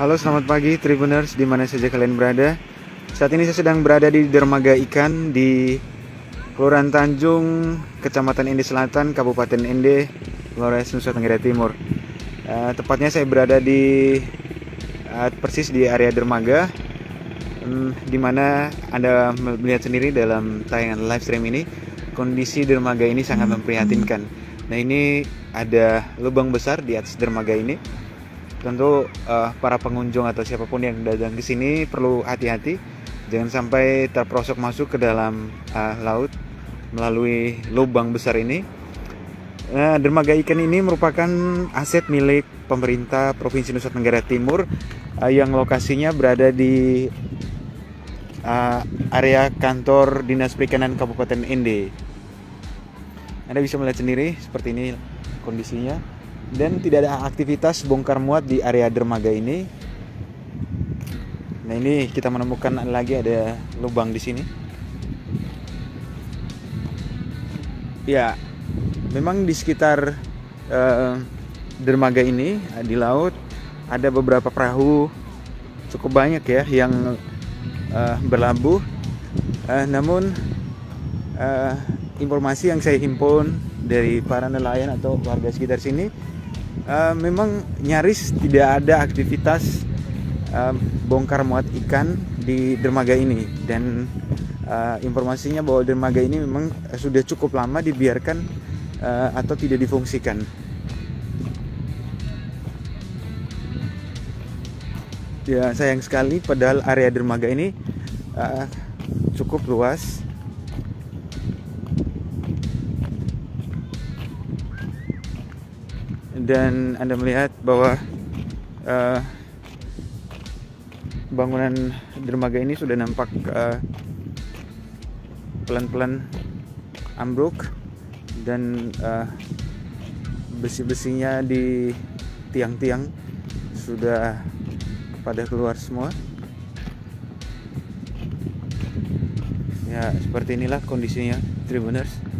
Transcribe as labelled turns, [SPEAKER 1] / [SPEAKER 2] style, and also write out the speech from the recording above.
[SPEAKER 1] Halo selamat pagi Tribuners di mana saja kalian berada? Saat ini saya sedang berada di dermaga ikan di Kelurahan Tanjung, Kecamatan Ende Selatan, Kabupaten Ende, Flores, Nusa Tenggara Timur. Uh, Tepatnya saya berada di uh, persis di area dermaga um, di mana Anda melihat sendiri dalam tayangan live stream ini Kondisi dermaga ini sangat memprihatinkan. Nah ini ada lubang besar di atas dermaga ini tentu uh, para pengunjung atau siapa pun yang datang ke sini perlu hati-hati. Jangan sampai terprosok masuk ke dalam uh, laut melalui lubang besar ini. Uh, dermaga ikan ini merupakan aset milik pemerintah provinsi Nusa Tenggara Timur uh, yang lokasinya berada di uh, area kantor dinas perikanan Kabupaten Ende. Anda bisa melihat sendiri seperti ini kondisinya dan tidak ada aktivitas bongkar muat di area dermaga ini. Nah ini kita menemukan lagi ada lubang di sini. Ya, memang di sekitar uh, dermaga ini di laut ada beberapa perahu cukup banyak ya yang uh, berlabuh. Uh, namun uh, informasi yang saya himpun dari para nelayan atau warga sekitar sini uh, memang nyaris tidak ada aktivitas uh, bongkar muat ikan di dermaga ini dan uh, informasinya bahwa dermaga ini memang sudah cukup lama dibiarkan uh, atau tidak difungsikan. Ya sayang sekali padahal area dermaga ini uh, cukup luas dan Anda melihat bahwa uh, bangunan dermaga ini sudah nampak uh, pelan-pelan ambruk dan uh, besi-besinya di tiang-tiang sudah pada keluar semua. Ya, seperti inilah kondisinya Tribuners.